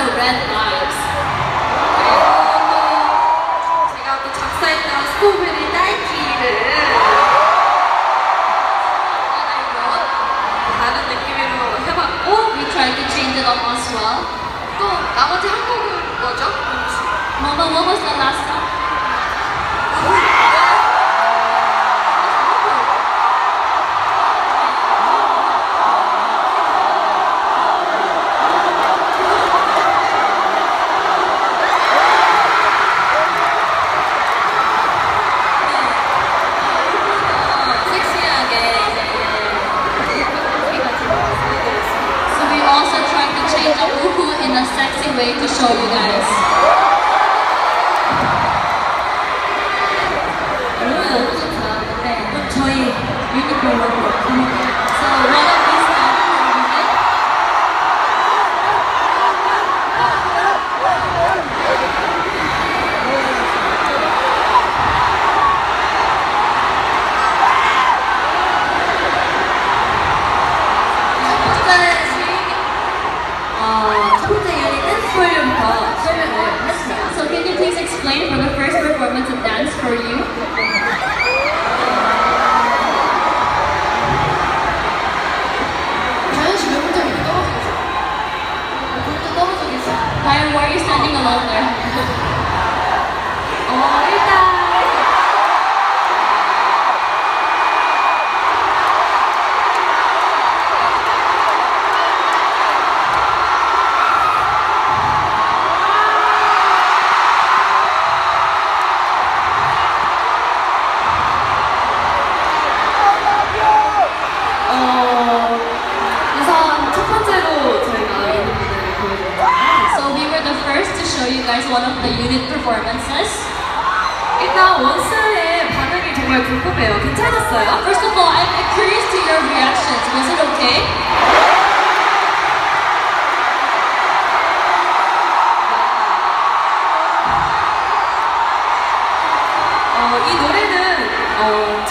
the red vibes. 제가 또 작사했던 스트로베리 딸기를 wrote, 다른 느낌으로 해봤고 we tried to change it up as well. 또 나머지 한 곡은 뭐죠? What was the last song? sexy way to show you guys. 너무 좋다. 네, 그럼 저희 유니클로 explain for the first performance of dance for you? Why are you standing alone there? guys one of the unit performances. 일단 원스의 반응이 정말 궁금해요. 괜찮았어요? First of all, I'm curious to your reactions. Was it okay? 어, 이 노래는 어,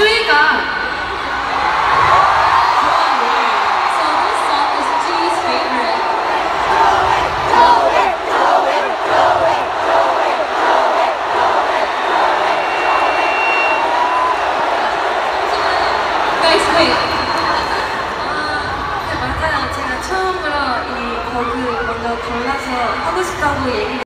하고 싶다고 얘기를